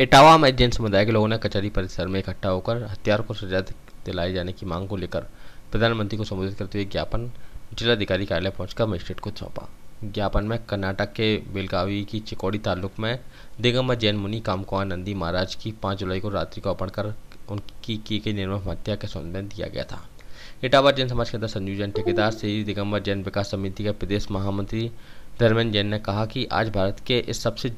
इटावा में जैन समुदाय के लोगों ने कचहरी परिसर में इकट्ठा होकर हथियार को सजा दिलाए जाने की मांग को लेकर प्रधानमंत्री को संबोधित करते हुए ज्ञापन जिलाधिकारी कार्यालय पहुंचकर मजिस्ट्रेट को सौंपा। ज्ञापन में कर्नाटक के बेलगावी की चिकोड़ी ताल्लुक में दिगंबर जैन मुनि कामकुआ नंदी महाराज की पाँच जुलाई को रात्रि को अपहरण कर उनकी की गई निर्मम हत्या का सौंदर्य दिया गया था। इटावा जैन समाज के अंदर संजू जैन ठेकेदार श्री दिगंबर जैन विकास समिति के प्रदेश महामंत्री धर्मेंद्र जैन ने कहा कि आज भारत के इस सबसे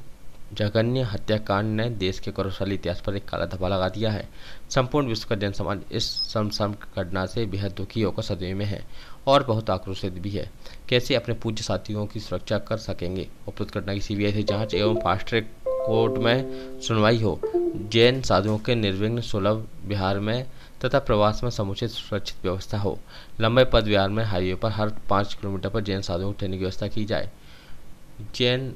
जघन्य हत्याकांड ने देश के गौरवशाली इतिहास पर एक काला धब्बा लगा दिया है। संपूर्ण विश्व का जन समाज इस समसम घटना से बेहद दुखी होकर सदमे में है और बहुत आक्रोशित भी है। कैसे अपने पूज्य साथियों की सुरक्षा कर सकेंगे? उपयुक्त घटना की सीबीआई से जाँच एवं फास्ट ट्रैक कोर्ट में सुनवाई हो। जैन साधुओं के निर्विघ्न सुलभ बिहार में तथा प्रवास में समुचित सुरक्षित व्यवस्था हो। लंबे पद बिहार में हाईवे पर हर पाँच किलोमीटर पर जैन साधुओं की ट्रेनिंग की व्यवस्था की जाए। जैन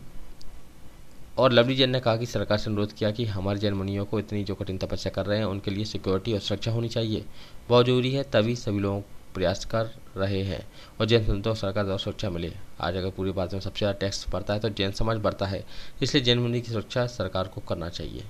और लवली जैन ने कहा कि सरकार से अनुरोध किया कि हमारे जैन मुनियों को इतनी जो कठिन तपस्या कर रहे हैं, उनके लिए सिक्योरिटी और सुरक्षा होनी चाहिए। बहुत ज़रूरी है, तभी सभी लोग प्रयास कर रहे हैं। और जैन संतों सरकार द्वारा सुरक्षा मिले। आज अगर पूरे भारत में सबसे ज़्यादा टैक्स बढ़ता है तो जैन समाज बढ़ता है, इसलिए जैन मुनि की सुरक्षा सरकार को करना चाहिए।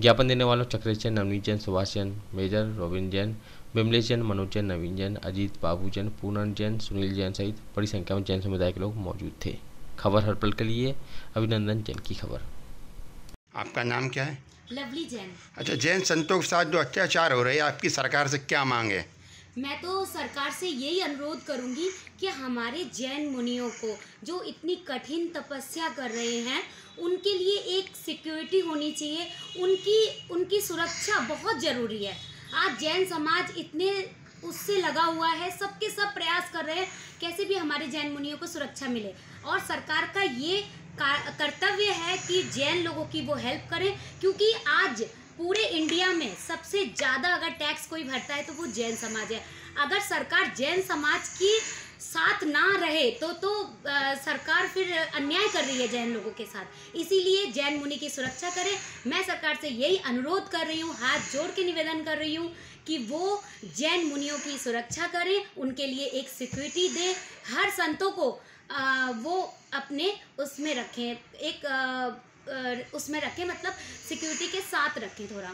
ज्ञापन देने वालों चक्रेश जैन, नवनीत जैन, सुभाष जैन, मेजर रोबिन जैन, बिमलेश जैन, मनोज जैन, नवीन जैन, अजीत बाबू जैन पूनन जैन, सुनील जैन सहित बड़ी संख्या में जैन समुदाय के लोग मौजूद थे। खबर हर पल के लिए अभिनंदन जैन की खबर। आपका नाम क्या है? लवली जैन। अच्छा जैन संतों के साथ जो अत्याचार हो रहे हैं आपकी सरकार से क्या मांग है? मैं तो सरकार से यही अनुरोध करूँगी कि हमारे जैन मुनियों को जो इतनी कठिन तपस्या कर रहे हैं उनके लिए एक सिक्योरिटी होनी चाहिए। उनकी उनकी सुरक्षा बहुत ज़रूरी है। आज जैन समाज इतने उससे लगा हुआ है, सबके सब प्रयास कर रहे हैं, कैसे भी हमारे जैन मुनियों को सुरक्षा मिले। और सरकार का ये कर्तव्य है कि जैन लोगों की वो हेल्प करें, क्योंकि आज पूरे इंडिया में सबसे ज़्यादा अगर टैक्स कोई भरता है तो वो जैन समाज है। अगर सरकार जैन समाज की साथ ना रहे तो तो आ, सरकार फिर अन्याय कर रही है जैन लोगों के साथ। इसीलिए जैन मुनि की सुरक्षा करें। मैं सरकार से यही अनुरोध कर रही हूँ हाथ जोड़ के निवेदन कर रही हूँ कि वो जैन मुनियों की सुरक्षा करें उनके लिए एक सिक्योरिटी दे हर संतों को आ, वो अपने उसमें रखें। एक आ, उसमें रखें मतलब सिक्योरिटी के साथ रखें थोड़ा।